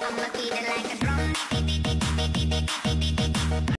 I'ma feed it like a